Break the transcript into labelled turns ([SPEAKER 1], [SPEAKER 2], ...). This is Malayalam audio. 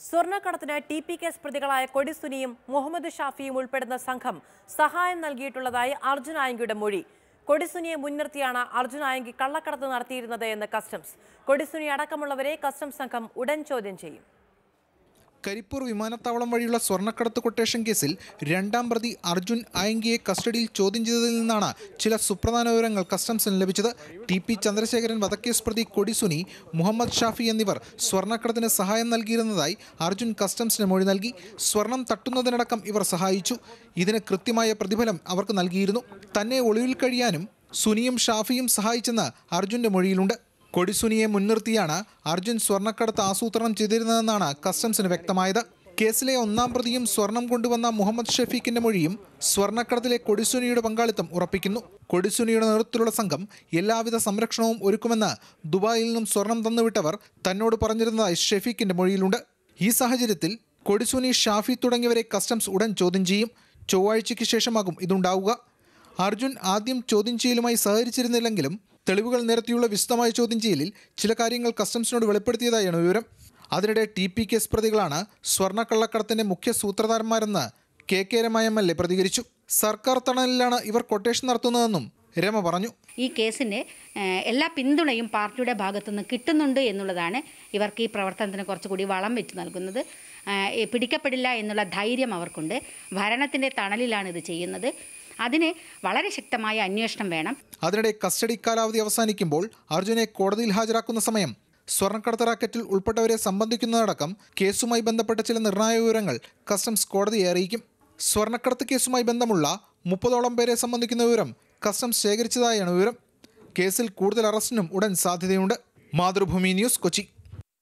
[SPEAKER 1] സ്വർണക്കടത്തിന് ടി പി കേസ് പ്രതികളായ കൊടിസുനിയും മുഹമ്മദ് ഷാഫിയും ഉൾപ്പെടുന്ന സംഘം സഹായം നൽകിയിട്ടുള്ളതായി അർജുൻ ആയങ്കിയുടെ മൊഴി. കൊടിസുനിയെ മുൻനിർത്തിയാണ് അർജുൻ ആയങ്കി കള്ളക്കടത്ത് നടത്തിയിരുന്നത് എന്ന് കസ്റ്റംസ് കൊടിസുനി അടക്കമുള്ളവരെ കസ്റ്റംസ് സംഘം ഉടൻ ചോദ്യം ചെയ്യും.
[SPEAKER 2] കരിപ്പൂർ വിമാനത്താവളം വഴിയുള്ള സ്വർണക്കടത്ത് കൊട്ടേഷൻ കേസിൽ രണ്ടാം പ്രതി അർജുൻ ആയങ്കിയെ കസ്റ്റഡിയിൽ ചോദ്യം ചെയ്തതിൽ നിന്നാണ് ചില സുപ്രധാന വിവരങ്ങൾ കസ്റ്റംസിന് ലഭിച്ചത്. ടി പി ചന്ദ്രശേഖരൻ വധക്കേസ് പ്രതി കൊടിസുനി മുഹമ്മദ് ഷാഫി എന്നിവർ സ്വർണക്കടത്തിന് സഹായം നൽകിയിരുന്നതായി അർജുൻ കസ്റ്റംസിന് മൊഴി നൽകി. സ്വർണം തട്ടുന്നതിനടക്കം ഇവർ സഹായിച്ചു. ഇതിന് കൃത്യമായ പ്രതിഫലം അവർക്ക് നൽകിയിരുന്നു. തന്നെ ഒളിവിൽ കഴിയാനും സുനിയും ഷാഫിയും സഹായിച്ചെന്ന് അർജുന്റെ മൊഴിയിലുണ്ട്. കൊടിസുനിയെ മുൻനിർത്തിയാണ് അർജുൻ സ്വർണക്കടത്ത് ആസൂത്രണം ചെയ്തിരുന്നതെന്നാണ് കസ്റ്റംസിന് വ്യക്തമായത്. കേസിലെ ഒന്നാം പ്രതിയും സ്വർണം കൊണ്ടുവന്ന മുഹമ്മദ് ഷെഫീഖിന്റെ മൊഴിയും സ്വർണക്കടത്തിലെ കൊടിസുനിയുടെ പങ്കാളിത്തം ഉറപ്പിക്കുന്നു. കൊടിസുനിയുടെ നേതൃത്വത്തിലുള്ള സംഘം എല്ലാവിധ സംരക്ഷണവും ഒരുക്കുമെന്ന് ദുബായിൽ നിന്നും സ്വർണം തന്നുവിട്ടവർ തന്നോട് പറഞ്ഞിരുന്നതായി ഷെഫീഖിന്റെ മൊഴിയിലുണ്ട്. ഈ സാഹചര്യത്തിൽ കൊടിസുനി ഷാഫി തുടങ്ങിയവരെ കസ്റ്റംസ് ഉടൻ ചോദ്യം ചെയ്യും. ചൊവ്വാഴ്ചയ്ക്ക് ശേഷമാകും ഇതുണ്ടാവുക. അർജുൻ ആദ്യം ചോദ്യം ചെയ്യലുമായി സഹകരിച്ചിരുന്നില്ലെങ്കിലും തെളിവുകൾ നിരത്തിയുള്ള വിശദമായ ചോദ്യം ചെയ്യലിൽ ചില കാര്യങ്ങൾ കസ്റ്റംസിനോട് വെളിപ്പെടുത്തിയതായാണ് വിവരം. അതിനിടെ ടി പി കേസ് പ്രതികളാണ് സ്വർണക്കള്ളക്കടത്തിന്റെ മുഖ്യ സൂത്രധാരന്മാരെന്ന് K K Rama M L A പ്രതികരിച്ചു. സർക്കാർ തണലിലാണ് ഇവർ കൊട്ടേഷൻ നടത്തുന്നതെന്നും രമ പറഞ്ഞു.
[SPEAKER 3] ഈ കേസിന്റെ എല്ലാ പിന്തുണയും പാർട്ടിയുടെ ഭാഗത്തുനിന്ന് കിട്ടുന്നുണ്ട് എന്നുള്ളതാണ് ഇവർക്ക് ഈ പ്രവർത്തനത്തിന് കുറച്ചുകൂടി വളം വെച്ച് നൽകുന്നത്. പിടിക്കപ്പെടില്ല എന്നുള്ള ധൈര്യം അവർക്കുണ്ട്. ഭരണത്തിന്റെ തണലിലാണ് ഇത് ചെയ്യുന്നത്. അതിന് വളരെ ശക്തമായ അന്വേഷണം വേണം.
[SPEAKER 2] അതിനിടെ കസ്റ്റഡി കാലാവധി അവസാനിക്കുമ്പോൾ അർജുനെ കോടതിയിൽ ഹാജരാക്കുന്ന സമയം. സ്വർണക്കടത്ത് റാക്കറ്റിൽ ഉൾപ്പെട്ടവരെ സംബന്ധിക്കുന്നതടക്കം കേസുമായി ബന്ധപ്പെട്ട ചില നിർണായക വിവരങ്ങൾ കസ്റ്റംസ് കോടതിയെ അറിയിക്കും. സ്വർണക്കടത്ത് കേസുമായി ബന്ധമുള്ള മുപ്പതോളം പേരെ സംബന്ധിക്കുന്ന വിവരം കസ്റ്റംസ് ശേഖരിച്ചതായാണ് വിവരം. കേസിൽ കൂടുതൽ അറസ്റ്റിനും ഉടൻ സാധ്യതയുണ്ട്. മാതൃഭൂമി ന്യൂസ് കൊച്ചി.